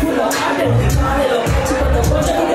Pull up, I don't be my little bitch, but the